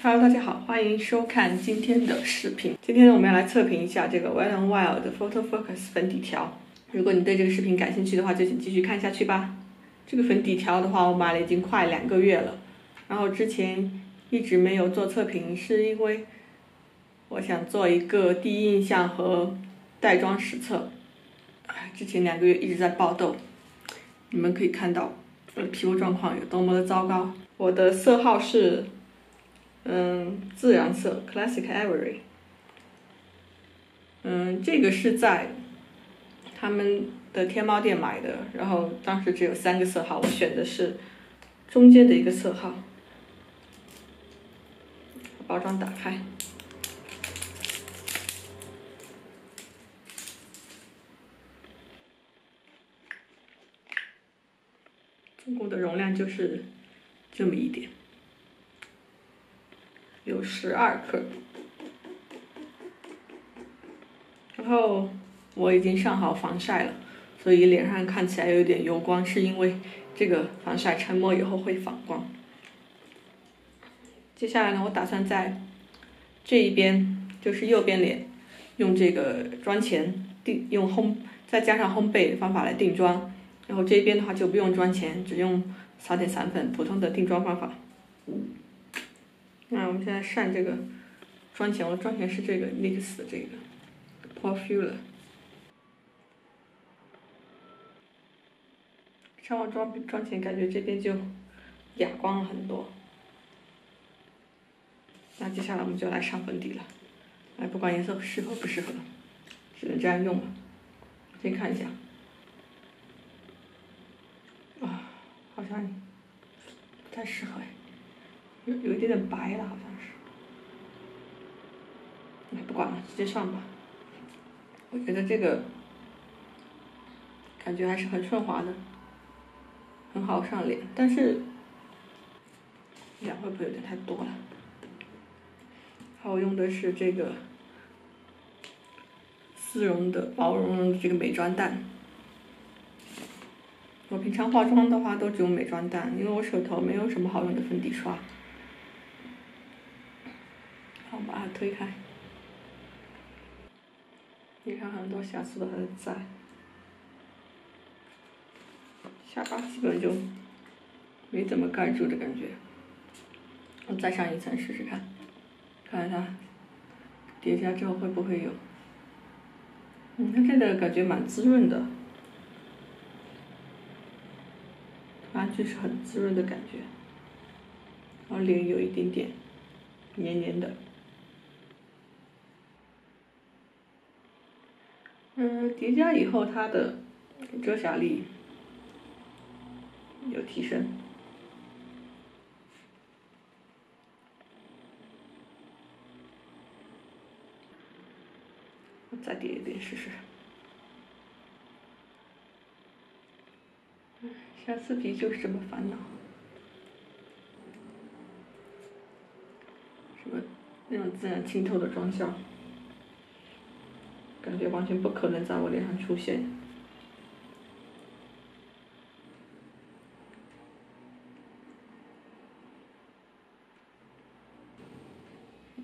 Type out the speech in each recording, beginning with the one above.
Hello，大家好，欢迎收看今天的视频。今天呢，我们要来测评一下这个 Wet n Wild 的 Photo Focus 粉底条。如果你对这个视频感兴趣的话，就请继续看下去吧。这个粉底条的话，我买了已经快两个月了，然后之前一直没有做测评，是因为我想做一个第一印象和带妆实测。哎，之前两个月一直在爆痘，你们可以看到我的皮肤状况有多么的糟糕。我的色号是。嗯，自然色 Classic Ivory。嗯，这个是在他们的天猫店买的，然后当时只有三个色号，我选的是中间的一个色号。包装打开，总共的容量就是这么一点。有十二克，然后我已经上好防晒了，所以脸上看起来有点油光，是因为这个防晒成膜以后会反光。接下来呢，我打算在这一边，就是右边脸，用这个妆前定用烘，再加上烘焙方法来定妆，然后这边的话就不用妆前，只用撒点散粉，普通的定妆方法。那我们现在上这个妆前，我妆前是这个 NYX 的这个 Porfuler。上完妆妆前，感觉这边就哑光了很多。那接下来我们就来上粉底了，哎，不管颜色适合不适合，只能这样用了。先看一下，啊，好像不太适合哎。有一点点白了，好像是。哎，不管了，直接上吧。我觉得这个感觉还是很顺滑的，很好上脸。但是量会不会有点太多了？好，我用的是这个丝绒的薄绒绒的这个美妆蛋。我平常化妆的话都只用美妆蛋，因为我手头没有什么好用的粉底刷。好，把它推开。你看很多瑕疵都还在，下巴基本就没怎么盖住的感觉。我再上一层试试看，看看它叠加之后会不会有。你看这个感觉蛮滋润的，完全是很滋润的感觉，然后脸有一点点黏黏的。嗯，叠加以后，它的遮瑕力有提升。再叠一点试试。瑕疵皮就是这么烦恼。什么那种自然清透的妆效。感觉完全不可能在我脸上出现。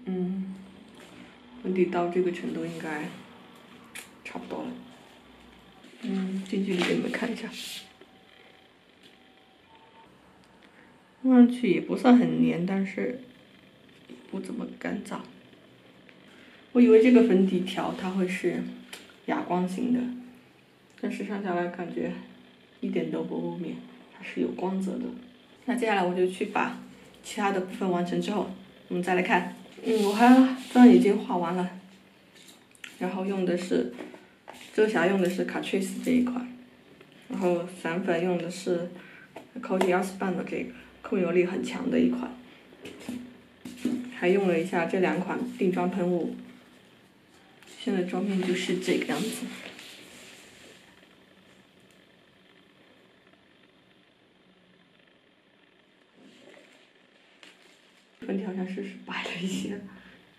嗯，粉底到这个程度应该差不多了。嗯，近距离给你们看一下，摸上去也不算很黏，但是不怎么干燥。我以为这个粉底条它会是哑光型的，但是上下来感觉一点都不雾面，它是有光泽的。那接下来我就去把其他的部分完成之后，我们再来看。嗯，我还妆已经画完了，然后用的是遮瑕用的是 Catrice 这一款，然后散粉用的是 Coty Airspun 的这个控油力很强的一款，还用了一下这两款定妆喷雾。现在妆面就是这个样子，粉底好像是是白了一些，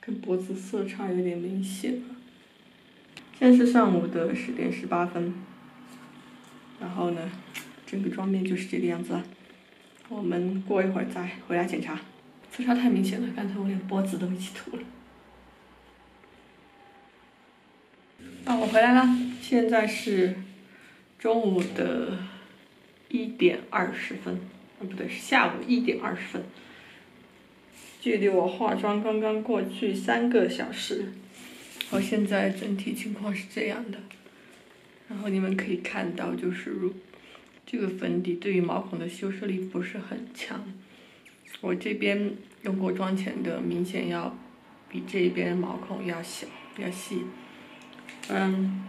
跟脖子色差有点明显。现在是上午的十点十八分，然后呢，整个妆面就是这个样子。我们过一会儿再回来检查。色差太明显了，刚才我连脖子都一起涂了。啊，我回来了，现在是中午的一点二十分，啊不对，是下午一点二十分。距离我化妆刚刚过去三个小时，我现在整体情况是这样的。然后你们可以看到，就是如这个粉底对于毛孔的修饰力不是很强。我这边用过妆前的明显要比这边毛孔要小要细。嗯，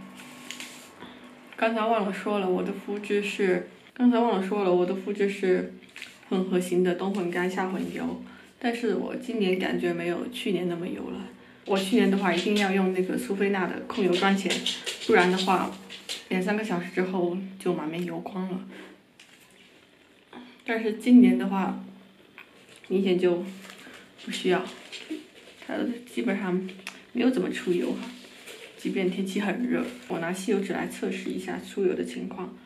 刚才忘了说了，我的肤质是刚才忘了说了，我的肤质是混合型的，冬混干夏混油。但是我今年感觉没有去年那么油了。我去年的话一定要用那个苏菲娜的控油妆前，不然的话，两三个小时之后就满面油光了。但是今年的话，明显就不需要，它基本上没有怎么出油哈。即便天气很热，我拿吸油纸来测试一下出油的情况。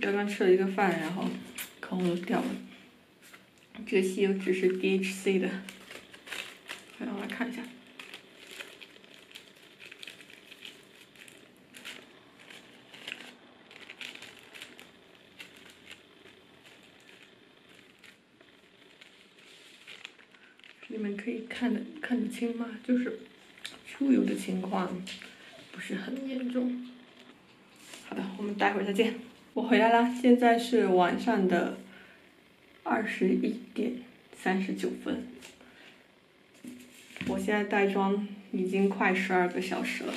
刚刚吃了一个饭，然后口红都掉了。这个吸油纸是 DHC 的，让我来看一下。你们可以看得看得清吗？就是出油的情况不是很严重。好的，我们待会儿再见。我回来了，现在是晚上的。二十一点三十九分，我现在带妆已经快十二个小时了，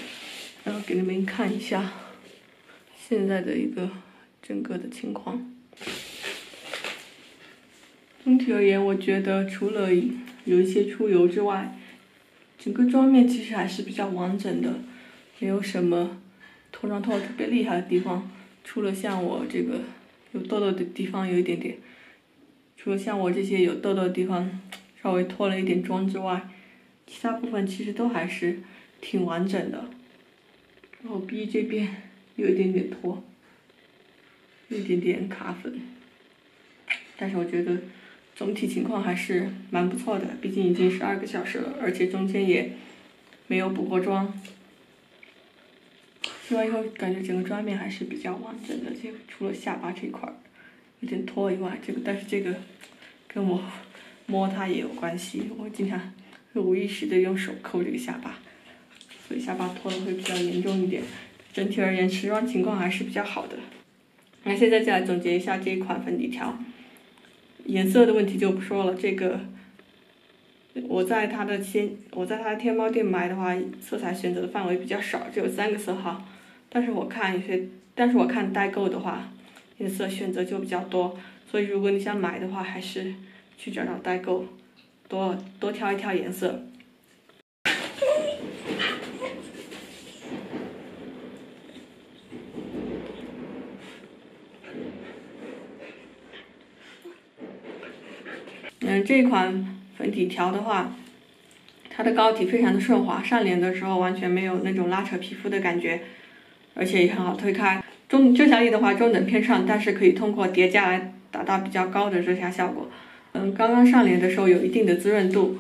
然后给你们看一下现在的一个整个的情况。总体而言，我觉得除了有一些出油之外，整个妆面其实还是比较完整的，没有什么脱妆脱的特别厉害的地方，除了像我这个有痘痘的地方有一点点。除了像我这些有痘痘的地方稍微脱了一点妆之外，其他部分其实都还是挺完整的。然后鼻这边有一点点脱，有一点点卡粉，但是我觉得总体情况还是蛮不错的。毕竟已经十二个小时了，而且中间也没有补过妆。洗完以后感觉整个妆面还是比较完整的，就除了下巴这一块儿。有点脱以外，这个但是这个跟我摸它也有关系。我经常会无意识的用手抠这个下巴，所以下巴脱的会比较严重一点。整体而言，持妆情况还是比较好的。那现在就来总结一下这一款粉底条，颜色的问题就不说了。这个我在它的天我在它的天猫店买的话，色彩选择的范围比较少，只有三个色号。但是我看有些，但是我看代购的话。颜色选择就比较多，所以如果你想买的话，还是去找找代购，多多挑一挑颜色。嗯，这款粉底条的话，它的膏体非常的顺滑，上脸的时候完全没有那种拉扯皮肤的感觉，而且也很好推开。中遮瑕力的话中等偏上，但是可以通过叠加来达到比较高的遮瑕效果。嗯，刚刚上脸的时候有一定的滋润度，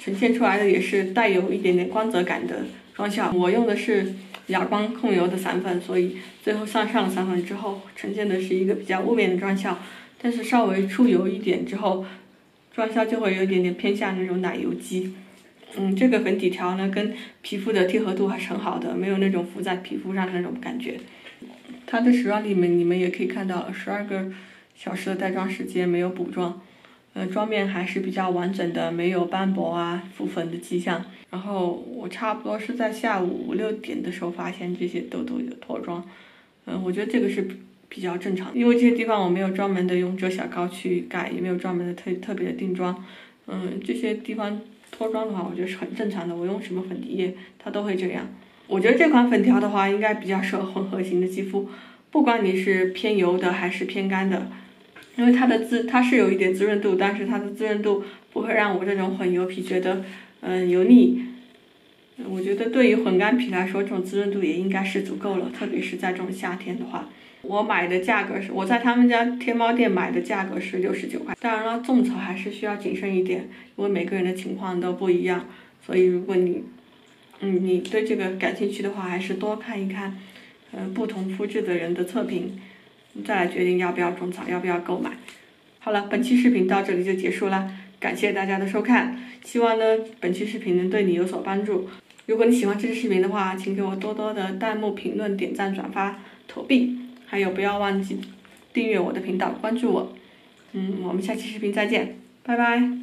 呈现出来的也是带有一点点光泽感的妆效。我用的是哑光控油的散粉，所以最后上上了散粉之后，呈现的是一个比较雾面的妆效。但是稍微出油一点之后，妆效就会有一点点偏向那种奶油肌。嗯，这个粉底条呢，跟皮肤的贴合度还是很好的，没有那种浮在皮肤上的那种感觉。它的使用里面，你们也可以看到了，十二个小时的带妆时间没有补妆，呃，妆面还是比较完整的，没有斑驳啊、浮粉的迹象。然后我差不多是在下午五六点的时候发现这些痘痘有脱妆，嗯，我觉得这个是比较正常，因为这些地方我没有专门的用遮瑕膏去盖，也没有专门的特特别的定妆，嗯，这些地方脱妆的话，我觉得是很正常的，我用什么粉底液它都会这样。我觉得这款粉条的话，应该比较适合混合型的肌肤，不管你是偏油的还是偏干的，因为它的滋它是有一点滋润度，但是它的滋润度不会让我这种混油皮觉得嗯油腻。我觉得对于混干皮来说，这种滋润度也应该是足够了，特别是在这种夏天的话，我买的价格是我在他们家天猫店买的价格是六十九块。当然了，种草还是需要谨慎一点，因为每个人的情况都不一样。所以如果你，嗯，你对这个感兴趣的话，还是多看一看，嗯，不同肤质的人的测评，再来决定要不要种草，要不要购买。好了，本期视频到这里就结束了，感谢大家的收看，希望呢本期视频能对你有所帮助。如果你喜欢这期视频的话，请给我多多的弹幕、评论、点赞、转发、投币，还有不要忘记订阅我的频道，关注我。嗯，我们下期视频再见，拜拜。